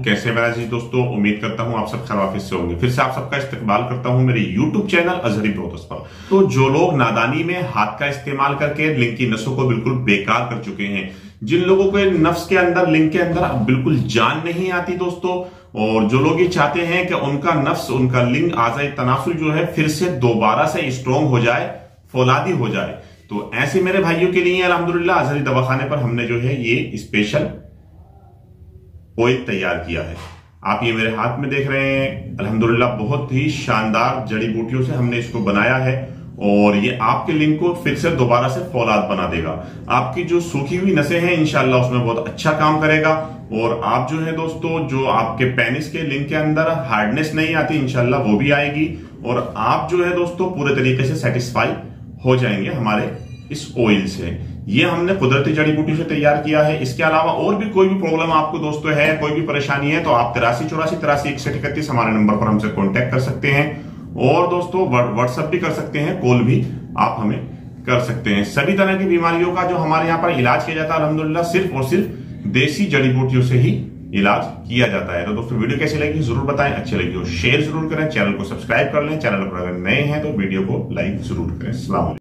कैसे दोस्तों? उम्मीद करता हूँ आप सब खैर से होंगे। फिर से आप सबका इस्तेमाल करता हूँ मेरे यूट्यूब चैनल अजहरी प्रोतस पर। तो जो लोग नादानी में हाथ का इस्तेमाल करके लिंक की नसों को बिल्कुल बेकार कर चुके हैं, जिन लोगों को नफ्स के अंदर, लिंक के अंदर बिल्कुल जान नहीं आती दोस्तों, और जो लोग ये चाहते हैं कि उनका नफ्स, उनका लिंग आजाई तनासुल जो है, फिर से दोबारा से स्ट्रोंग हो जाए, फौलादी हो जाए तो ऐसे मेरे भाइयों के लिए अलहमदुल्ला अजहरी दवाखाने पर हमने जो है ये स्पेशल ऑयल तैयार किया है। आप ये मेरे हाथ में देख रहे हैं। अल्हम्दुलिल्लाह, बहुत ही शानदार जड़ी बूटियों से हमने इसको बनाया है और ये आपके लिंक को फिर से दोबारा से फौलाद बना देगा। आपकी जो सूखी हुई नसें हैं इनशाला उसमें बहुत अच्छा काम करेगा। और आप जो है दोस्तों, जो आपके पेनिस के लिंक के अंदर हार्डनेस नहीं आती इनशाला वो भी आएगी। और आप जो है दोस्तों, पूरे तरीके से सेटिस्फाई हो जाएँगे हमारे इस ऑयल से। ये हमने कुदरती जड़ी बूटी से तैयार किया है। इसके अलावा और भी कोई भी प्रॉब्लम आपको दोस्तों है, कोई भी परेशानी है तो आप तिरासी चौरासी तिरासी इकसठ इकतीस हमारे नंबर पर हमसे कॉन्टेक्ट कर सकते हैं। और दोस्तों व्हाट्सएप भी कर सकते हैं कॉल भी आप हमें कर सकते हैं। सभी तरह की बीमारियों का जो हमारे यहाँ पर इलाज किया जाता है अलहमदुल्ला सिर्फ़ और सिर्फ़ देसी जड़ी बूटियों से ही इलाज किया जाता है। तो दोस्तों, वीडियो कैसी लगी ज़रूर बताएँ, अच्छी लगी हो शेयर ज़रूर करें, चैनल को सब्सक्राइब कर लें। चैनल पर अगर नए हैं तो वीडियो को लाइक ज़रूर करें। सलाम